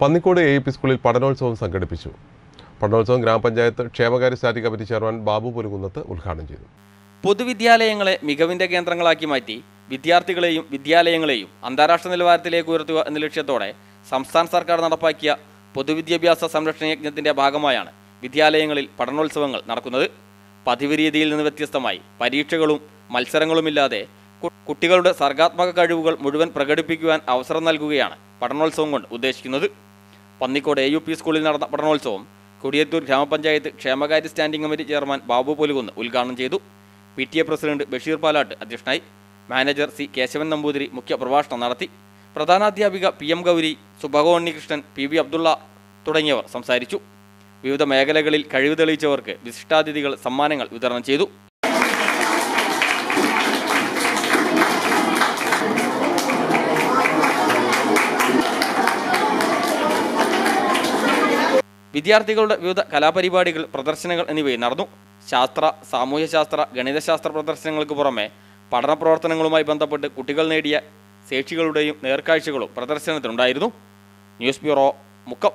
Pannikode A P സ്കൂളിൽ പഠനോത്സവം സംഘടിപ്പിച്ചു. പഠനോത്സവം ഗ്രാമപഞ്ചായത്ത് ക്ഷേമകാര്യ സ്റ്റാറ്റി കമ്മിറ്റി ചെയർമാൻ ബാബു പൊരുകുന്നത്ത് ഉദ്ഘാടനം ചെയ്തു. പൊതുവിദ്യാലയങ്ങളെ മികവിന്റെ കേന്ദ്രങ്ങളാക്കി മാറ്റി വിദ്യാർത്ഥികളെയും വിദ്യാലയങ്ങളെയും അന്താരാഷ്ട്ര നിലവാരത്തിലേക്ക് ഉയർത്തുക എന്ന ലക്ഷ്യത്തോടെ സംസ്ഥാന സർക്കാർ നടപ്പാക്കിയ പൊതുവിദ്യാഭ്യാസ സംരക്ഷണ യജ്ഞത്തിന്റെ ഭാഗമായാണ് വിദ്യാലയങ്ങളിൽ പഠനോത്സവങ്ങൾ നടക്കുന്നത്. പതിവ് രീതിയിൽ നിന്ന് വ്യത്യസ്തമായി പരീക്ഷകളും മത്സരങ്ങളുമില്ലാതെ കുട്ടികളുടെ സർഗാത്മക കഴിവുകൾ മുഴുവൻ പ്രകടിപ്പിക്കുവാൻ അവസരം നൽകുകയാണ് പഠനോത്സവം കൊണ്ട് ഉദ്ദേശിക്കുന്നത്. പന്നിക്കോട് എ യു പി സ്കൂളിൽ നടന്ന പഠനോത്സവം കൊടിയത്തൂർ ഗ്രാമപഞ്ചായത്ത് ക്ഷേമകാര്യ standing committee chairman Babu Polukunnu ഉദ്ഘാടനം ചെയ്തു. P T A president Basheer Palatt അധ്യക്ഷനായി. മാനേജർ സി കേശവൻ നമ്പൂതിരി മുഖ്യ പ്രഭാഷണം നടത്തി. പ്രധാനാധ്യാപിക പി എം ഗൗരി സുഭഗോ ഉണ്ണികൃഷ്ണൻ പി വി അബ്ദുള്ള തുടങ്ങിയവർ സംസാരിച്ചു. വിവിധ മേഖലകളിൽ കഴിവ് തെളിയിച്ചവർക്ക് വിശിഷ്ടാതിഥികൾ സമ്മാനങ്ങൾ വിതരണം ചെയ്തു. വിദ്യാർത്ഥികളുടെ വിവിധ കലാപരിപാടികൾ പ്രദർശനങ്ങൾ എന്നിവയും നടന്നു. ശാസ്ത്ര സാമൂഹ്യശാസ്ത്ര ഗണിതശാസ്ത്ര പ്രദർശനങ്ങൾക്ക് പുറമെ പഠന പ്രവർത്തനങ്ങളുമായി ബന്ധപ്പെട്ട് കുട്ടികൾ നേടിയ ശേഷികളുടെയും നേർക്കാഴ്ചകളും പ്രദർശനത്തിനുണ്ടായിരുന്നു. News bureau Mukkam.